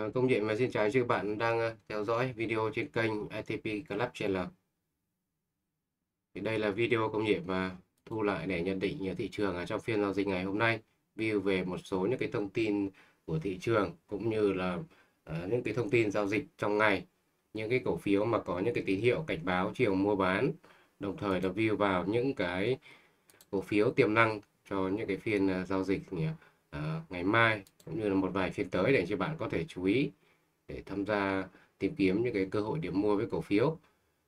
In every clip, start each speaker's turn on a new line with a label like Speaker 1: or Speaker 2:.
Speaker 1: À, công nhận và xin chào các bạn đang ờ, theo dõi video trên kênh ITP Club Channel. Thì đây là video công nghệ và thu lại để nhận định thị trường ở trong phiên giao dịch ngày hôm nay, view về một số những cái thông tin của thị trường cũng như là uh, những cái thông tin giao dịch trong ngày, những cái cổ phiếu mà có những cái tín hiệu cảnh báo chiều mua bán, đồng thời là view vào những cái cổ phiếu tiềm năng cho những cái phiên uh, giao dịch uh, ngày mai cũng như là một vài phiên tới để cho bạn có thể chú ý để tham gia tìm kiếm những cái cơ hội điểm mua với cổ phiếu.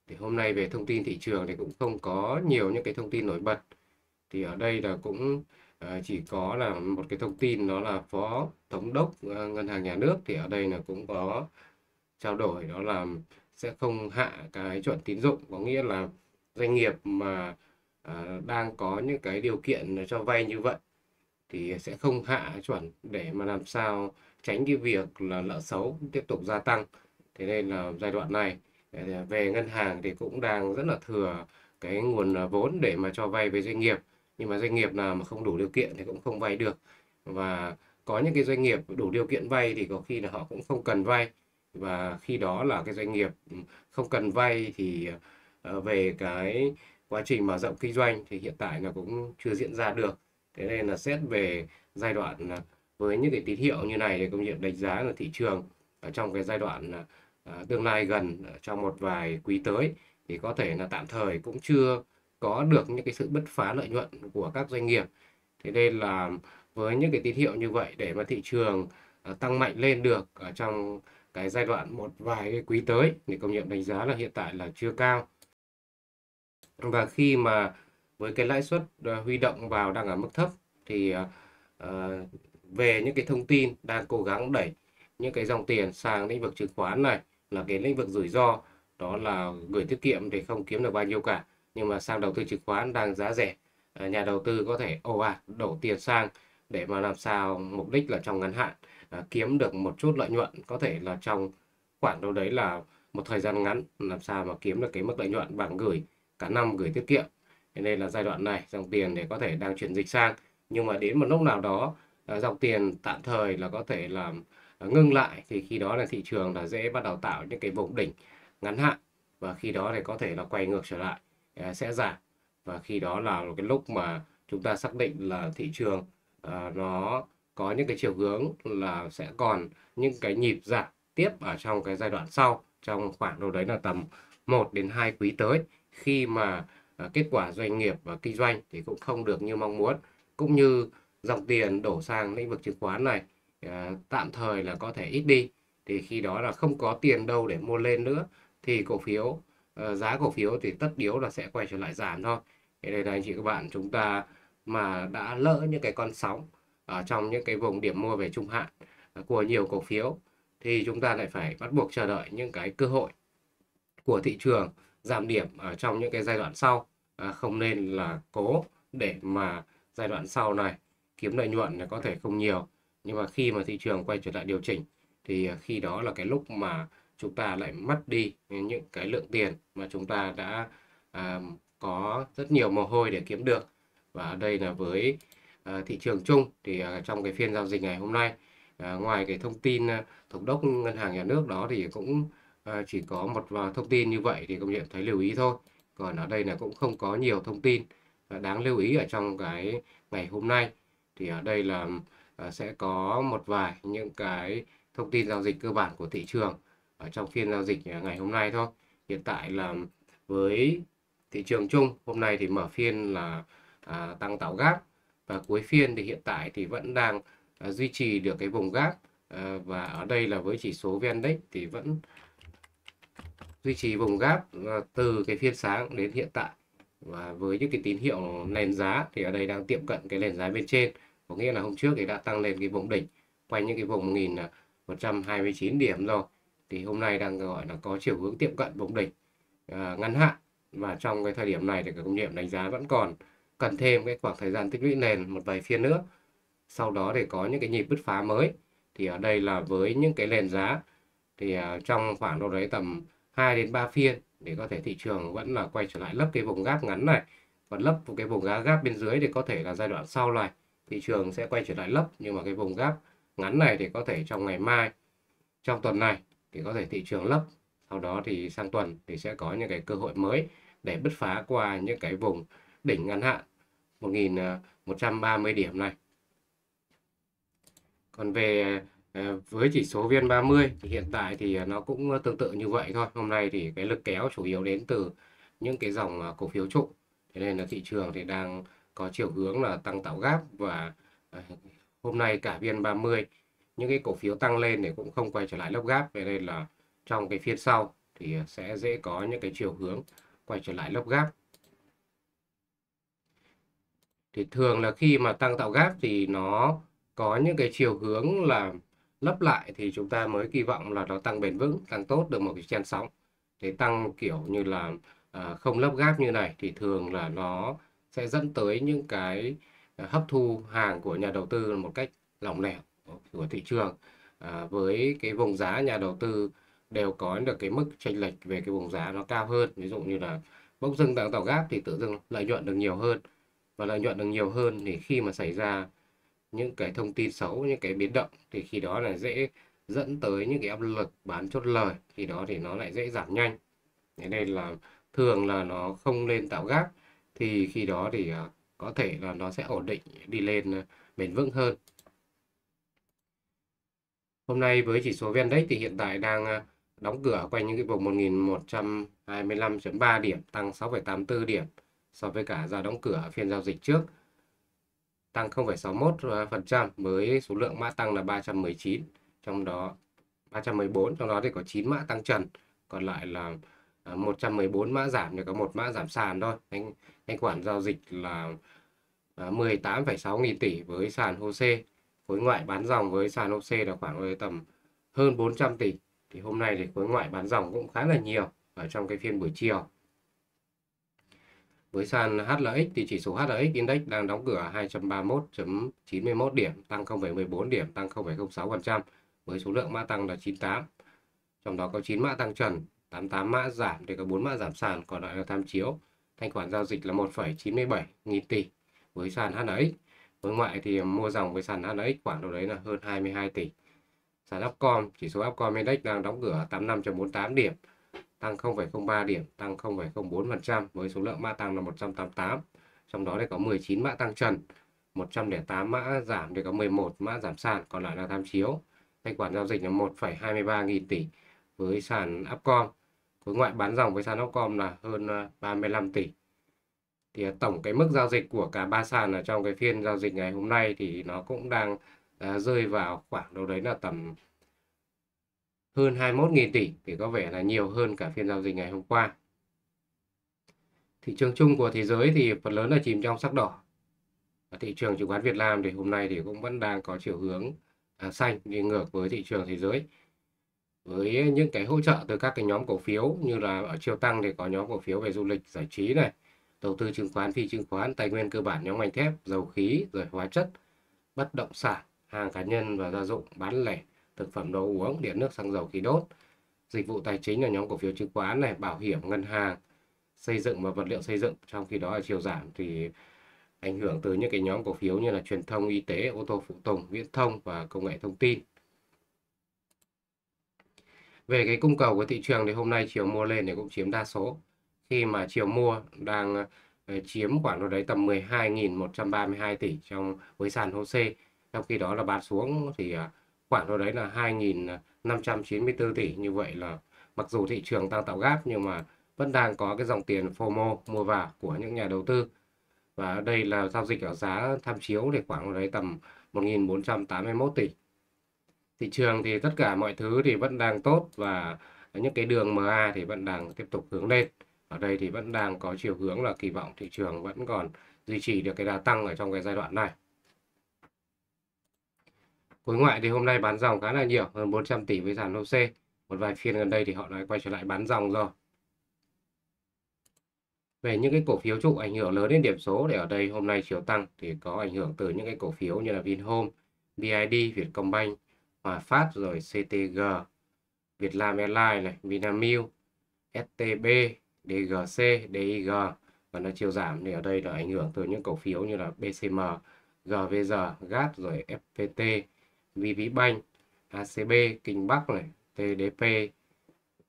Speaker 1: Thì hôm nay về thông tin thị trường thì cũng không có nhiều những cái thông tin nổi bật. Thì ở đây là cũng ờ, chỉ có là một cái thông tin đó là phó thống đốc ờ, ngân hàng nhà nước thì ở đây là cũng có trao đổi đó là sẽ không hạ cái chuẩn tín dụng có nghĩa là doanh nghiệp mà đang có những cái điều kiện cho vay như vậy thì sẽ không hạ chuẩn để mà làm sao tránh cái việc là nợ xấu tiếp tục gia tăng. Thế nên là giai đoạn này à, về ngân hàng thì cũng đang rất là thừa cái nguồn à, vốn để mà cho vay với doanh nghiệp. Nhưng mà doanh nghiệp nào mà không đủ điều kiện thì cũng không vay được. Và có những cái doanh nghiệp đủ điều kiện vay thì có khi là họ cũng không cần vay. Và khi đó là cái doanh nghiệp ừ, không cần vay thì à, về cái quá trình mở rộng kinh doanh thì hiện tại là cũng chưa diễn ra được thế nên là xét về giai đoạn à, với những cái tín hiệu như này thì công nhận đánh giá là thị trường ở trong cái giai đoạn à, à, tương lai gần trong một vài quý tới thì có thể là tạm thời cũng chưa có được những cái sự bứt phá lợi nhuận của các doanh nghiệp. Thế nên là với những cái tín hiệu như vậy để mà thị trường tăng mạnh lên được ở trong cái giai đoạn một vài cái quý tới thì công nhận đánh giá là hiện tại là chưa cao. Và khi mà với cái lãi suất uh, huy động vào đang ở mức thấp thì uh, về những cái thông tin đang cố gắng đẩy những cái dòng tiền sang lĩnh vực chứng khoán này là cái lĩnh vực rủi ro đó là gửi tiết kiệm thì không kiếm được bao nhiêu cả. Nhưng mà sang đầu tư chứng khoán đang giá rẻ uh, nhà đầu tư có thể ồ ạt đổ tiền sang để mà làm sao mục đích là trong ngắn hạn uh, kiếm được một chút lợi nhuận. Có thể là trong khoảng đâu đấy là một thời gian ngắn làm sao mà kiếm được cái mức lợi nhuận bằng gửi cả năm gửi tiết kiệm. Thế nên là giai đoạn này dòng tiền để có thể đang chuyển dịch sang. Nhưng mà đến một lúc nào đó à, dòng tiền tạm thời là có thể là à, ngưng lại thì khi đó là thị trường là dễ bắt đầu tạo những cái vùng đỉnh ngắn hạn và khi đó thì có thể là quay ngược trở lại à, sẽ giảm. Và khi đó là cái lúc mà chúng ta xác định là thị trường nó có những cái chiều hướng là sẽ còn những cái nhịp giảm tiếp ở trong cái giai đoạn sau, trong khoảng đâu đấy là tầm 1 đến 2 quý tới. Khi mà Ờ, kết quả doanh nghiệp và kinh doanh thì cũng không được như mong muốn, cũng như dòng tiền đổ sang lĩnh vực chứng khoán này ờ, tạm thời là có thể ít đi. Thì khi đó là không có tiền đâu để mua lên nữa, thì cổ phiếu ờ, giá cổ phiếu thì tất yếu là sẽ quay trở lại giảm thôi. Thế đây là anh chị các bạn, chúng ta mà đã lỡ những cái con sóng ở trong những cái vùng điểm mua về trung hạn của nhiều cổ phiếu, thì chúng ta lại phải bắt buộc chờ đợi những cái cơ hội của thị trường giảm điểm ở trong những cái giai đoạn sau à, không nên là cố để mà giai đoạn sau này kiếm lợi nhuận là có thể không nhiều. Nhưng mà khi mà thị trường quay trở lại điều chỉnh thì à, khi đó là cái lúc mà chúng ta lại mất đi những cái lượng tiền mà chúng ta đã à, có rất nhiều mồ hôi để kiếm được. Và ở đây là với à, thị trường chung thì à, trong cái phiên giao dịch ngày hôm nay à, ngoài cái thông tin à, thống đốc ngân hàng nhà nước đó thì cũng à, chỉ có một à, thông tin như vậy thì công nhận thấy lưu ý thôi còn ở đây là cũng không có nhiều thông tin à, đáng lưu ý ở trong cái ngày hôm nay. Thì ở đây là à, sẽ có một vài những cái thông tin giao dịch cơ bản của thị trường ở trong phiên giao dịch à, ngày hôm nay thôi. Hiện tại là với thị trường chung hôm nay thì mở phiên là à, tăng tạo gáp và cuối phiên thì hiện tại thì vẫn đang à, duy trì được cái vùng gáp à, và ở đây là với chỉ số VN Index thì vẫn duy trì vùng gáp ờ, từ cái phiên sáng đến hiện tại. Và với những cái tín hiệu nền giá thì ở đây đang tiệm cận cái nền giá bên trên. Có nghĩa là hôm trước thì đã tăng lên cái vùng đỉnh quanh những cái vùng 1129 ờ, điểm rồi. Thì hôm nay đang gọi là có chiều hướng tiệm cận vùng đỉnh à, ngắn hạn. Và trong cái thời điểm này thì cái công nghiệm đánh giá vẫn còn cần thêm cái khoảng thời gian tích lũy nền một vài phiên nữa. Sau đó để có những cái nhịp bứt phá mới. Thì ở đây là với những cái nền giá thì uh, trong khoảng đâu đấy tầm 2 đến 3 phiên để có thể thị trường vẫn là quay trở lại lấp cái vùng gáp ngắn này. Còn lấp cái vùng gáp gáp bên dưới thì có thể là giai đoạn sau này, thị trường sẽ quay trở lại lấp. Nhưng mà cái vùng gáp ngắn này thì có thể trong ngày mai, trong tuần này thì có thể thị trường lấp. Sau đó thì sang tuần thì sẽ có những cái cơ hội mới để bứt phá qua những cái vùng đỉnh ngắn hạn 1130 à, điểm này. Còn về Ờ, với chỉ số VN30 thì hiện tại thì ờ, nó cũng ờ, tương tự như vậy thôi. Hôm nay thì cái lực kéo chủ yếu đến từ những cái dòng cổ phiếu trụ. Thế nên là thị trường thì đang có chiều hướng là tăng tạo gáp và hôm nay cả VN30 những cái cổ phiếu tăng lên thì cũng không quay trở lại lớp gáp. Vậy nên là trong cái phiên sau thì sẽ dễ có những cái chiều hướng quay trở lại lớp gáp. Thì thường là khi mà tăng tạo gáp thì nó có những cái chiều hướng là lấp lại thì chúng ta mới kỳ vọng là nó tăng bền vững, tăng tốt được một cái chen sóng. Thế tăng kiểu như là à, không lấp gáp như này thì thường là nó sẽ dẫn tới những cái ờ, hấp thu hàng của nhà đầu tư một cách lỏng lẻo của thị trường. À, với cái vùng giá nhà đầu tư đều có được cái mức chênh lệch về cái vùng giá nó cao hơn. Ví dụ như là bốc dưng tăng tạo gáp thì tự dưng lợi nhuận được nhiều hơn và lợi nhuận được nhiều hơn thì khi mà xảy ra những cái thông tin xấu những cái biến động thì khi đó là dễ dẫn tới những cái áp lực bán chốt lời khi đó thì nó lại dễ giảm nhanh. Thế nên là thường là nó không lên tạo gáp thì khi đó thì à, có thể là nó sẽ ổn định đi lên à, bền vững hơn. Hôm nay với chỉ số VN Index thì hiện tại đang à, đóng cửa quanh những cái vùng 1125.3 điểm tăng 6,84 điểm so với cả giá đóng cửa phiên giao dịch trước tăng 0,61% với số lượng mã tăng là 319 trong đó 314 trong đó thì có 9 mã tăng trần còn lại là à, 114 mã giảm thì có một mã giảm sàn thôi. Thanh, thanh khoản giao dịch là à, 18,6 nghìn tỷ với sàn HOSE khối ngoại bán dòng với sàn HOSE là khoảng tầm hơn 400 tỷ. Thì hôm nay thì khối ngoại bán dòng cũng khá là nhiều ở trong cái phiên buổi chiều với sàn HLX thì chỉ số HLX Index đang đóng cửa 231.91 điểm, tăng 0,14 điểm, tăng 0,06%, với số lượng mã tăng là 98. Trong đó có 9 mã tăng trần, 88 mã giảm thì có 4 mã giảm sàn, còn lại là tham chiếu. Thanh khoản giao dịch là 1,97 nghìn tỷ với sàn HLX. Với ngoại thì mua dòng với sàn HLX khoảng đâu đấy là hơn 22 tỷ. Sàn Upcom, chỉ số Upcom Index đang đóng cửa 85.48 điểm, tăng 0,03 điểm, tăng 0,04% với số lượng mã tăng là 188. Trong đó thì có 19 mã tăng trần, 108 mã giảm thì có 11 mã giảm sàn, còn lại là tham chiếu. Thanh khoản giao dịch là 1,23 nghìn tỷ với sàn Upcom. Khối ngoại bán dòng với sàn Upcom là hơn à, 35 tỷ. Thì à, tổng cái mức giao dịch của cả ba sàn ở trong cái phiên giao dịch ngày hôm nay thì nó cũng đang à, rơi vào khoảng đâu đấy là tầm hơn 21.000 tỷ thì có vẻ là nhiều hơn cả phiên giao dịch ngày hôm qua. Thị trường chung của thế giới thì phần lớn là chìm trong sắc đỏ. Và thị trường chứng khoán Việt Nam thì hôm nay thì cũng vẫn đang có chiều hướng à, xanh đi ngược với thị trường thế giới. Với những cái hỗ trợ từ các cái nhóm cổ phiếu như là ở chiều tăng thì có nhóm cổ phiếu về du lịch, giải trí này, đầu tư chứng khoán, phi chứng khoán, tài nguyên cơ bản nhóm ngành thép, dầu khí, rồi hóa chất, bất động sản, hàng cá nhân và gia dụng, bán lẻ, thực phẩm đồ uống, điện nước, xăng dầu, khí đốt. Dịch vụ tài chính là nhóm cổ phiếu chứng khoán này, bảo hiểm, ngân hàng, xây dựng và vật liệu xây dựng. Trong khi đó ở chiều giảm thì ảnh hưởng từ những cái nhóm cổ phiếu như là truyền thông, y tế, ô tô phụ tùng, viễn thông và công nghệ thông tin. Về cái cung cầu của thị trường thì hôm nay chiều mua lên thì cũng chiếm đa số. Khi mà chiều mua đang ờ, chiếm khoảng đâu đấy tầm 12.132 tỷ trong với sàn HOSE. Trong khi đó là bán xuống thì ờ, khoản đâu đấy là 2.594 tỷ. Như vậy là mặc dù thị trường tăng tạo gáp, nhưng mà vẫn đang có cái dòng tiền FOMO mua vào của những nhà đầu tư. Và đây là giao dịch ở giá tham chiếu thì khoảng đấy tầm 1.481 tỷ. Thị trường thì tất cả mọi thứ thì vẫn đang tốt và những cái đường MA thì vẫn đang tiếp tục hướng lên. Ở đây thì vẫn đang có chiều hướng là kỳ vọng thị trường vẫn còn duy trì được cái đà tăng ở trong cái giai đoạn này. Khối ngoại thì hôm nay bán dòng khá là nhiều, hơn 400 tỷ với sàn HOSE. Một vài phiên gần đây thì họ lại quay trở lại bán dòng rồi. Về những cái cổ phiếu trụ ảnh hưởng lớn đến điểm số để ở đây hôm nay chiều tăng thì có ảnh hưởng từ những cái cổ phiếu như là Vinhome, BID, Vietcombank, Hòa Phát rồi CTG, Vietnam Airlines này, Vinamilk, STB, DGC, DIG và nó chiều giảm thì ở đây là ảnh hưởng từ những cổ phiếu như là BCM, GVG, GAT rồi FPT, VPBank, ACB, Kinh Bắc này, TDP,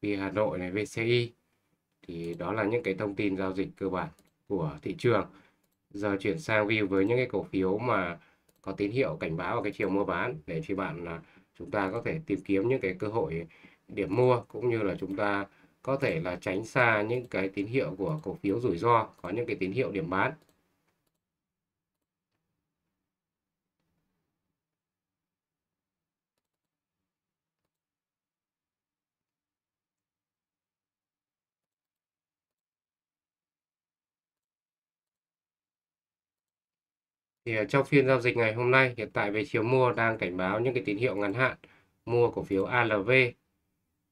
Speaker 1: vì Hà Nội này, VCI thì đó là những cái thông tin giao dịch cơ bản của thị trường. Giờ chuyển sang view với những cái cổ phiếu mà có tín hiệu cảnh báo vào cái chiều mua bán để cho bạn là chúng ta có thể tìm kiếm những cái cơ hội điểm mua cũng như là chúng ta có thể là tránh xa những cái tín hiệu của cổ phiếu rủi ro có những cái tín hiệu điểm bán Thì à, trong phiên giao dịch ngày hôm nay, hiện tại về chiều mua đang cảnh báo những cái tín hiệu ngắn hạn mua cổ phiếu ALV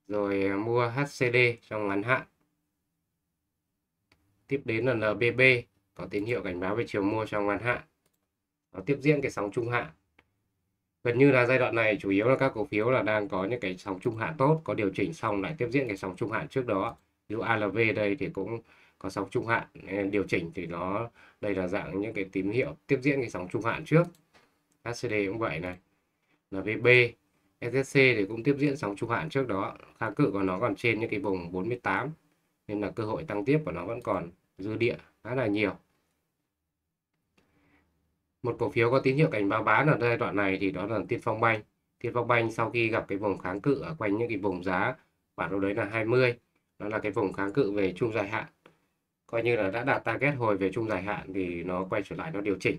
Speaker 1: rồi à, mua HCD trong ngắn hạn. Tiếp đến là NBB có tín hiệu cảnh báo về chiều mua trong ngắn hạn. Nó tiếp diễn cái sóng trung hạn. Gần như là giai đoạn này chủ yếu là các cổ phiếu là đang có những cái sóng trung hạn tốt, có điều chỉnh xong lại tiếp diễn cái sóng trung hạn trước đó. Ví dụ ALV đây thì cũng có sóng trung hạn. Điều chỉnh thì nó, đây là dạng những cái tín hiệu tiếp diễn cái sóng trung hạn trước. HCD cũng vậy này. NVB SSC thì cũng tiếp diễn sóng trung hạn trước đó. Kháng cự của nó còn trên những cái vùng 48 nên là cơ hội tăng tiếp của nó vẫn còn dư địa khá là nhiều. Một cổ phiếu có tín hiệu cảnh báo bán ở giai đoạn này thì đó là Tiên Phong Banh. Tiên Phong Banh sau khi gặp cái vùng kháng cự ở quanh những cái vùng giá bản đồ đấy là 20 đó là cái vùng kháng cự về trung dài hạn coi như là đã đạt target hồi về trung dài hạn thì nó quay trở lại, nó điều chỉnh.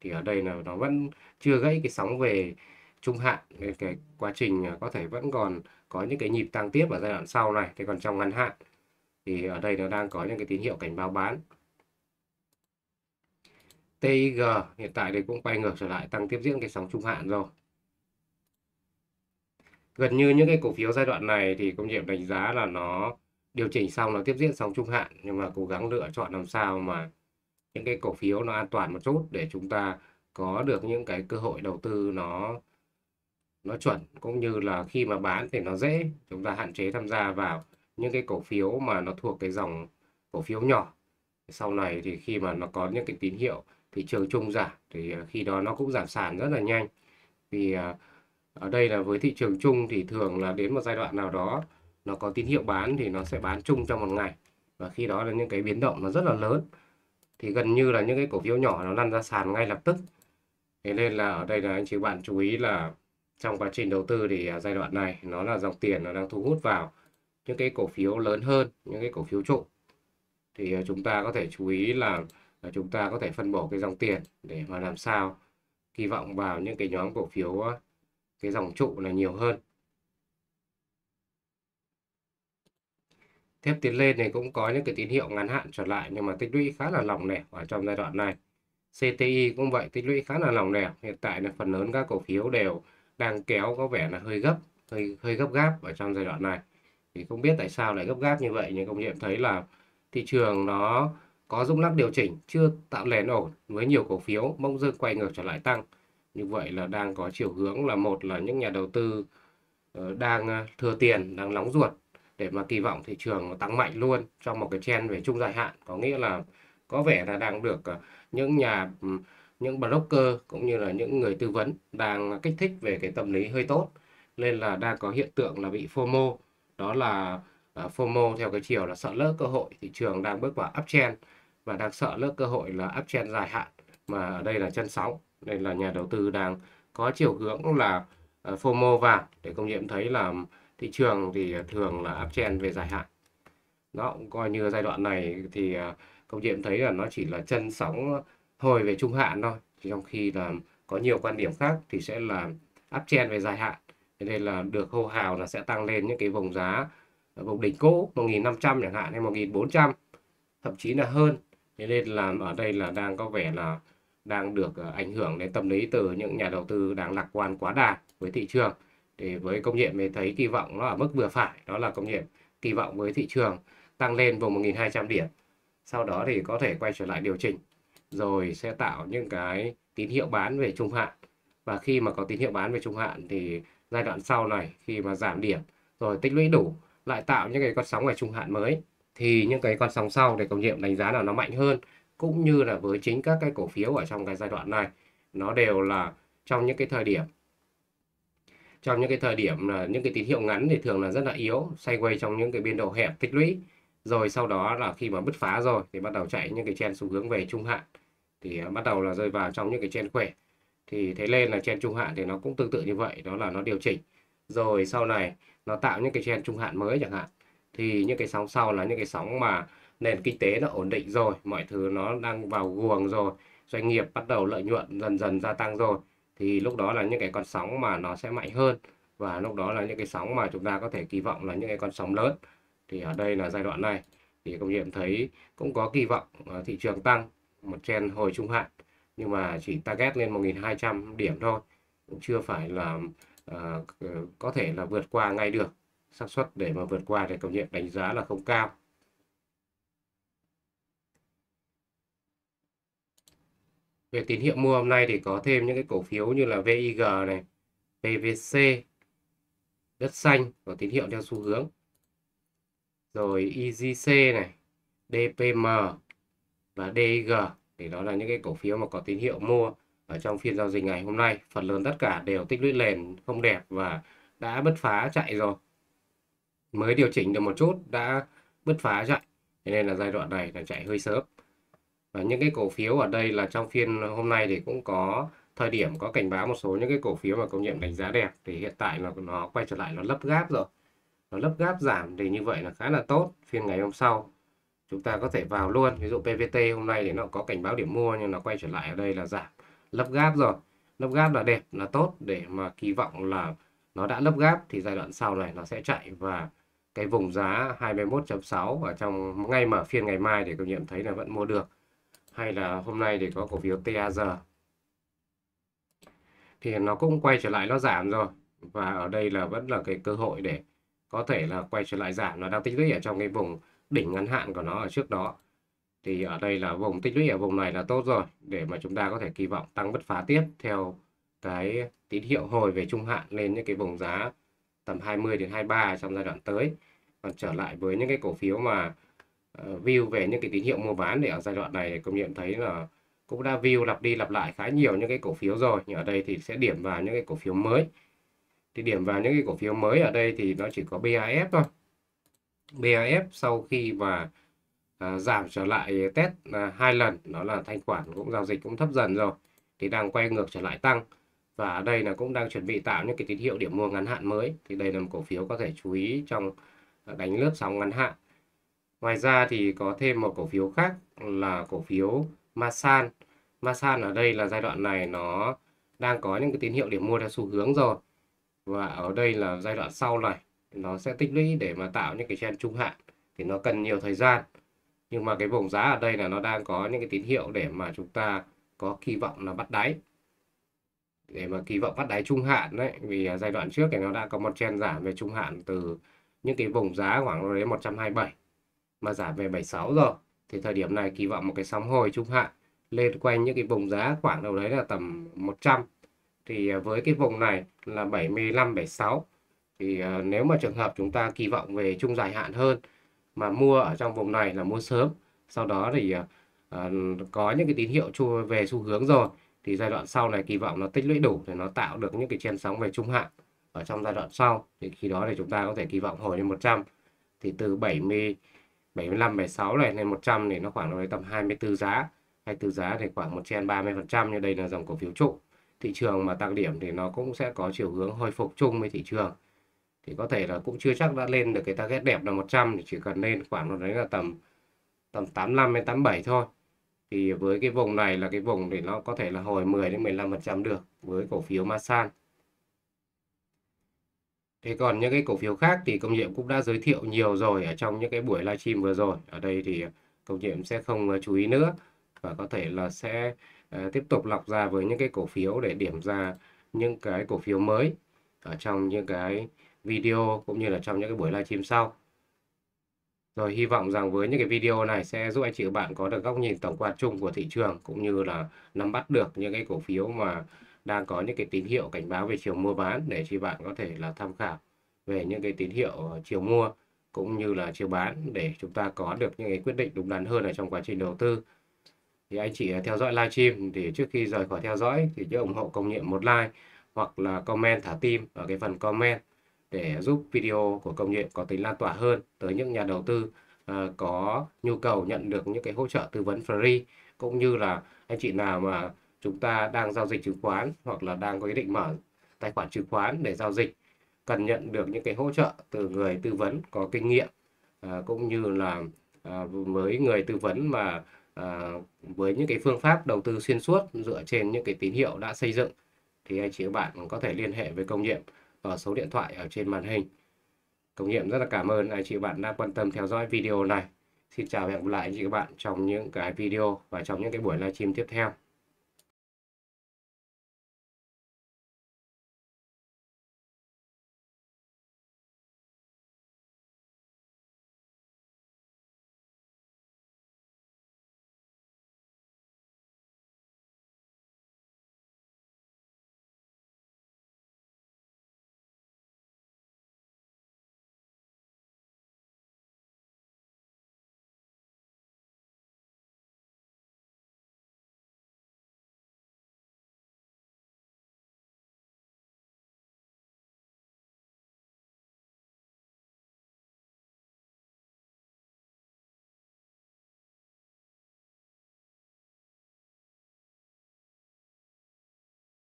Speaker 1: Thì ở đây là nó vẫn chưa gãy cái sóng về trung hạn. Nên cái quá trình à, có thể vẫn còn có những cái nhịp tăng tiếp ở giai đoạn sau này. Thế còn trong ngắn hạn thì ở đây nó đang có những cái tín hiệu cảnh báo bán. TIG hiện tại thì cũng quay ngược trở lại, tăng tiếp diễn cái sóng trung hạn rồi. Gần như những cái cổ phiếu giai đoạn này thì công nghiệp đánh giá là nó điều chỉnh xong nó tiếp diễn xong trung hạn, nhưng mà cố gắng lựa chọn làm sao mà những cái cổ phiếu nó an toàn một chút để chúng ta có được những cái cơ hội đầu tư nó nó chuẩn. Cũng như là khi mà bán thì nó dễ, chúng ta hạn chế tham gia vào những cái cổ phiếu mà nó thuộc cái dòng cổ phiếu nhỏ. Sau này thì khi mà nó có những cái tín hiệu thị trường chung giảm thì à, khi đó nó cũng giảm sàn rất là nhanh. Vì à, ở đây là với thị trường chung thì thường là đến một giai đoạn nào đó nó có tín hiệu bán thì nó sẽ bán chung trong một ngày. Và khi đó là những cái biến động nó rất là lớn. Thì gần như là những cái cổ phiếu nhỏ nó lăn ra sàn ngay lập tức. Thế nên là ở đây là anh chị bạn chú ý là trong quá trình đầu tư thì à, giai đoạn này nó là dòng tiền nó đang thu hút vào những cái cổ phiếu lớn hơn những cái cổ phiếu trụ thì à, chúng ta có thể chú ý là, là chúng ta có thể phân bổ cái dòng tiền để mà làm sao kỳ vọng vào những cái nhóm cổ phiếu à, cái dòng trụ là nhiều hơn. Thép tiến lên này cũng có những cái tín hiệu ngắn hạn trở lại, nhưng mà tích lũy khá là lỏng lẻo ở trong giai đoạn này. CTI cũng vậy, tích lũy khá là lỏng lẻo. Hiện tại là phần lớn các cổ phiếu đều đang kéo có vẻ là hơi gấp, hơi hơi gấp gáp ở trong giai đoạn này. Thì không biết tại sao lại gấp gáp như vậy, nhưng công nhận thấy là thị trường nó có rung lắc điều chỉnh, chưa tạo nền ổn với nhiều cổ phiếu, bỗng dưng quay ngược trở lại tăng. Như vậy là đang có chiều hướng là một là những nhà đầu tư ờ, đang ờ, thừa tiền, đang nóng ruột để mà kỳ vọng thị trường tăng mạnh luôn trong một cái trend về trung dài hạn. Có nghĩa là có vẻ là đang được ờ, những nhà những broker cũng như là những người tư vấn đang kích thích về cái tâm lý hơi tốt. Nên là đang có hiện tượng là bị FOMO. Đó là ờ, FOMO theo cái chiều là sợ lỡ cơ hội, thị trường đang bước vào uptrend và đang sợ lỡ cơ hội là uptrend dài hạn. Mà ở đây là chân sóng, nên là nhà đầu tư đang có chiều hướng là ờ, FOMO vào. Để công nhận thấy là thị trường thì thường là uptrend về dài hạn. Nó cũng coi như giai đoạn này thì à, công nhận thấy là nó chỉ là chân sóng hồi về trung hạn thôi. Trong khi là có nhiều quan điểm khác thì sẽ là uptrend về dài hạn. Nên là được hô hào là sẽ tăng lên những cái vùng giá à, vùng đỉnh cũ 1.500 chẳng hạn, hay 1.400 thậm chí là hơn. Thế nên là ở đây là đang có vẻ là đang được à, ảnh hưởng đến tâm lý từ những nhà đầu tư đang lạc quan quá đà với thị trường thì với công nghiệp mình thấy kỳ vọng nó ở mức vừa phải, đó là công nghiệp kỳ vọng với thị trường tăng lên vùng 1.200 điểm. Sau đó thì có thể quay trở lại điều chỉnh, rồi sẽ tạo những cái tín hiệu bán về trung hạn. Và khi mà có tín hiệu bán về trung hạn thì giai đoạn sau này khi mà giảm điểm, rồi tích lũy đủ, lại tạo những cái con sóng về trung hạn mới, thì những cái con sóng sau để công nghiệm đánh giá là nó mạnh hơn, cũng như là với chính các cái cổ phiếu ở trong cái giai đoạn này, nó đều là trong những cái thời điểm trong những cái thời điểm là những cái tín hiệu ngắn thì thường là rất là yếu sideways trong những cái biên độ hẹp, tích lũy. Rồi sau đó là khi mà bứt phá rồi thì bắt đầu chạy những cái chen xu hướng về trung hạn. Thì à, bắt đầu là rơi vào trong những cái chen khỏe. Thì thế lên là chen trung hạn thì nó cũng tương tự như vậy, đó là nó điều chỉnh. Rồi sau này nó tạo những cái chen trung hạn mới chẳng hạn. Thì những cái sóng sau là những cái sóng mà nền kinh tế nó ổn định rồi, mọi thứ nó đang vào guồng rồi, doanh nghiệp bắt đầu lợi nhuận dần dần gia tăng rồi thì lúc đó là những cái con sóng mà nó sẽ mạnh hơn và lúc đó là những cái sóng mà chúng ta có thể kỳ vọng là những cái con sóng lớn. Thì ở đây là giai đoạn này thì công nghiệm thấy cũng có kỳ vọng ờ, thị trường tăng một trend hồi trung hạn nhưng mà chỉ target lên 1.200 điểm thôi. Cũng chưa phải là uh, có thể là vượt qua ngay được xác suất để mà vượt qua thì công nghiệm đánh giá là không cao. Về tín hiệu mua hôm nay thì có thêm những cái cổ phiếu như là VIG này PVC đất xanh có tín hiệu theo xu hướng. Rồi EGC này DPM và DIG thì đó là những cái cổ phiếu mà có tín hiệu mua ở trong phiên giao dịch ngày hôm nay. Phần lớn tất cả đều tích lũy nền không đẹp và đã bứt phá chạy rồi. Mới điều chỉnh được một chút, đã bứt phá chạy. Thế nên là giai đoạn này là chạy hơi sớm và những cái cổ phiếu ở đây là trong phiên hôm nay thì cũng có thời điểm có cảnh báo một số những cái cổ phiếu mà công nhận đánh giá đẹp thì hiện tại là nó quay trở lại nó lấp gáp rồi. Nó lấp gáp giảm thì như vậy là khá là tốt phiên ngày hôm sau. Chúng ta có thể vào luôn, ví dụ PVT hôm nay thì nó có cảnh báo điểm mua nhưng nó quay trở lại ở đây là giảm, lấp gáp rồi. Lấp gáp là đẹp, là tốt để mà kỳ vọng là nó đã lấp gáp thì giai đoạn sau này nó sẽ chạy. Và cái vùng giá 21.6 ở trong ngay mở phiên ngày mai để công nhận thấy là vẫn mua được hay là hôm nay thì có cổ phiếu TAG thì nó cũng quay trở lại nó giảm rồi, và ở đây là vẫn là cái cơ hội để có thể là quay trở lại giảm. Nó đang tích lũy ở trong cái vùng đỉnh ngắn hạn của nó ở trước đó. Thì ở đây là vùng tích lũy ở vùng này là tốt rồi, để mà chúng ta có thể kỳ vọng tăng bứt phá tiếp theo cái tín hiệu hồi về trung hạn lên những cái vùng giá tầm 20 đến 23 trong giai đoạn tới. Còn trở lại với những cái cổ phiếu mà Ờ, view về những cái tín hiệu mua bán để ở giai đoạn này công nhận thấy là cũng đã view lặp đi lặp lại khá nhiều những cái cổ phiếu rồi. Nhưng ở đây thì sẽ điểm vào những cái cổ phiếu mới. Thì điểm vào những cái cổ phiếu mới ở đây thì nó chỉ có BAF thôi. BAF sau khi mà à, giảm trở lại test à, hai lần đó là thanh khoản cũng giao dịch cũng thấp dần rồi thì đang quay ngược trở lại tăng. Và ở đây là cũng đang chuẩn bị tạo những cái tín hiệu điểm mua ngắn hạn mới. Thì đây là một cổ phiếu có thể chú ý trong đánh lướt sóng ngắn hạn ngoài ra thì có thêm một cổ phiếu khác là cổ phiếu Masan. Masan ở đây là giai đoạn này nó đang có những cái tín hiệu để mua theo xu hướng rồi. Và ở đây là giai đoạn sau này, nó sẽ tích lũy để mà tạo những cái trend trung hạn thì nó cần nhiều thời gian. Nhưng mà cái vùng giá ở đây là nó đang có những cái tín hiệu để mà chúng ta có kỳ vọng là bắt đáy. Để mà kỳ vọng bắt đáy trung hạn đấy vì giai đoạn trước thì nó đã có một trend giảm về trung hạn từ những cái vùng giá khoảng đến 127 mà giảm về 76 rồi. Thì thời điểm này kỳ vọng một cái sóng hồi trung hạn lên quanh những cái vùng giá khoảng đâu đấy là tầm 100 thì à, với cái vùng này là 75 76 thì à, nếu mà trường hợp chúng ta kỳ vọng về trung dài hạn hơn mà mua ở trong vùng này là mua sớm, sau đó thì à, có những cái tín hiệu chua về xu hướng rồi, thì giai đoạn sau này kỳ vọng nó tích lũy đủ để nó tạo được những cái chen sóng về trung hạn ở trong giai đoạn sau. Thì khi đó thì chúng ta có thể kỳ vọng hồi lên 100 thì từ 70 75 76 này lên 100 thì nó khoảng là tầm 24 giá. 24 giá thì khoảng một chen 30 phần trăm như đây là dòng cổ phiếu trụ. Thị trường mà tăng điểm thì nó cũng sẽ có chiều hướng hồi phục chung với thị trường. Thì có thể là cũng chưa chắc đã lên được cái target đẹp là 100 thì chỉ cần lên khoảng đấy là tầm tầm 85 đến 87 thôi. Thì với cái vùng này là cái vùng để nó có thể là hồi 10 đến 15 phần trăm được với cổ phiếu Masan. Thế còn những cái cổ phiếu khác thì công nhiệm cũng đã giới thiệu nhiều rồi ở trong những cái buổi livestream vừa rồi. Ở đây thì công nhiệm sẽ không ờ, chú ý nữa và có thể là sẽ uh, tiếp tục lọc ra với những cái cổ phiếu để điểm ra những cái cổ phiếu mới ở trong những cái video cũng như là trong những cái buổi livestream sau. Rồi hy vọng rằng với những cái video này sẽ giúp anh chị và bạn có được góc nhìn tổng quan chung của thị trường cũng như là nắm bắt được những cái cổ phiếu mà đang có những cái tín hiệu cảnh báo về chiều mua bán để chị bạn có thể là tham khảo về những cái tín hiệu ờ, chiều mua cũng như là chiều bán để chúng ta có được những cái quyết định đúng đắn hơn ở trong quá trình đầu tư. Thì anh chị ờ, theo dõi livestream thì trước khi rời khỏi theo dõi thì nhớ ủng hộ công nhiệm một like hoặc là comment thả tim ở cái phần comment để giúp video của công nghiệp có tính lan tỏa hơn tới những nhà đầu tư uh, có nhu cầu nhận được những cái hỗ trợ tư vấn free. Cũng như là anh chị nào mà chúng ta đang giao dịch chứng khoán hoặc là đang có ý định mở tài khoản chứng khoán để giao dịch cần nhận được những cái hỗ trợ từ người tư vấn có kinh nghiệm à, cũng như là à, với người tư vấn mà à, với những cái phương pháp đầu tư xuyên suốt dựa trên những cái tín hiệu đã xây dựng thì anh chị các bạn có thể liên hệ với công nhiệm ở số điện thoại ở trên màn hình. Công nhiệm rất là cảm ơn anh chị bạn đã quan tâm theo dõi video này. Xin chào và hẹn gặp lại anh chị các bạn trong những cái video và trong những cái buổi livestream tiếp theo.